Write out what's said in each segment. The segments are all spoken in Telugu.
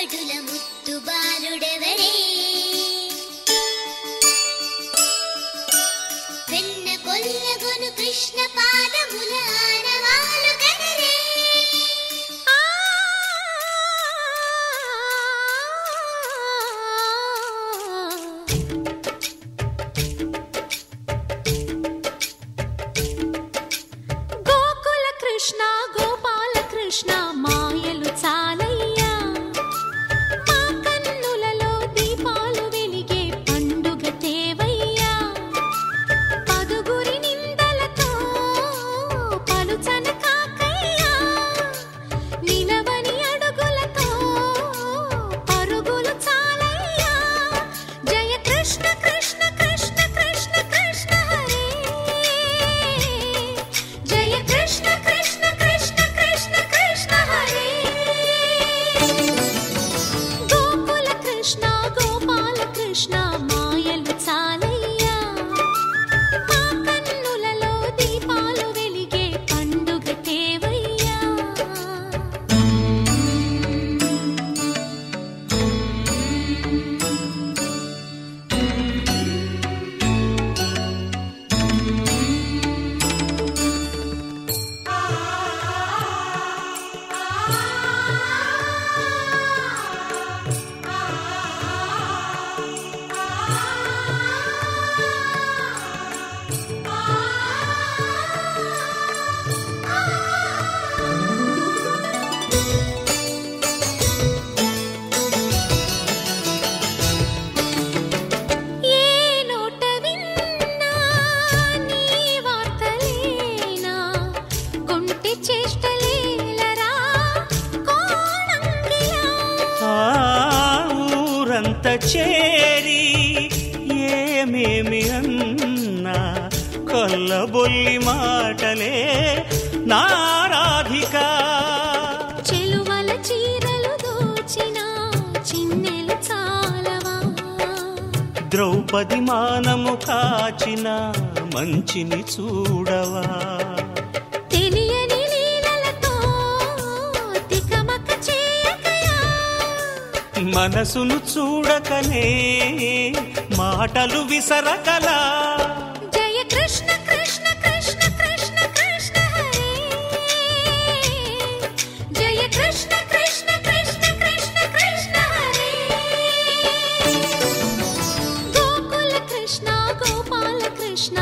మువ్వడుల ముత్తు బాలుడెవరే వెన్న కొల్లగొను కృష్ణ పాదముల ఆనవాలు కనరే గోకుల కృష్ణ గోపాల కృష్ణ మాయలు చాలయ్యా చేరి ఏమేమి అన్నా కొల్లబొల్లి మాటలే నారాధిక. చెలువల చీరలు దోచిన చిన్నెలు చాలవా? ద్రౌపది మానము కాచిన మంచిని చూడవా? మనసును చూడకనే మాటలు విసరకలా జయ కృష్ణ కృష్ణ కృష్ణ కృష్ణ కృష్ణ హరే జయ కృష్ణ కృష్ణ కృష్ణ కృష్ణ కృష్ణ హరే గోకుల కృష్ణ గోపాల కృష్ణ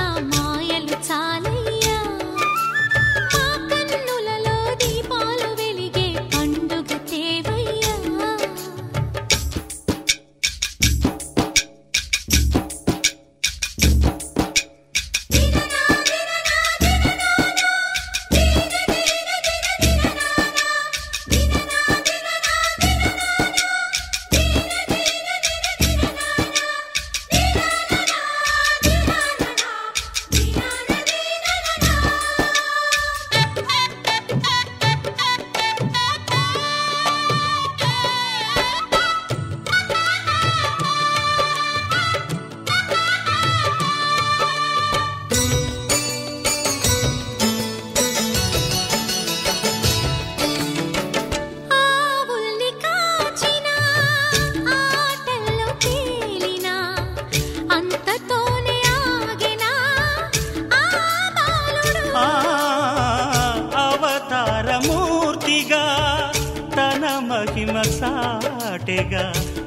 సాటెగా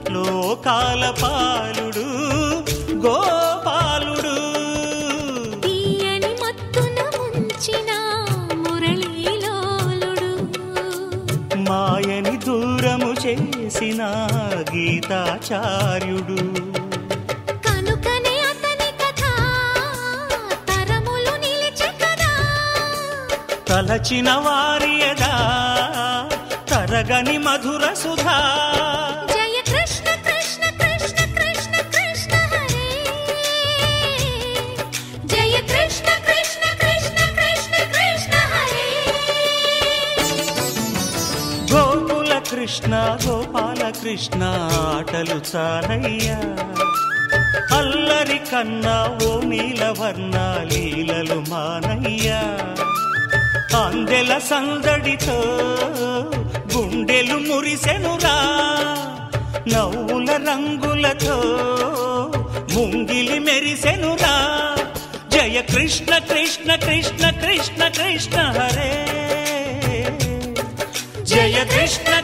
లోకాల పాలుడు గోపాలుడు. తీయని మత్తున ముంచిన మురళీలోలుడు. మాయని దూరము చేసిన గీతాచార్యుడు. కనుకనే అతని కథ తరములు నిలిచే కదా తలచిన వారియదా తరగని మధుర సుధా. కృష్ణ గోపాల కృష్ణ ఆటలు చాలయ్యా. అల్లరి కన్నా ఓ నీలవర్ణ లీలలు మానయ్యా. అందెల సందడితో గుండెలు మురిసెనురా. నవ్వుల రంగులతో ముంగిలి మెరిసెనురా. జయ కృష్ణ కృష్ణ కృష్ణ కృష్ణ కృష్ణ హరే. జయ కృష్ణ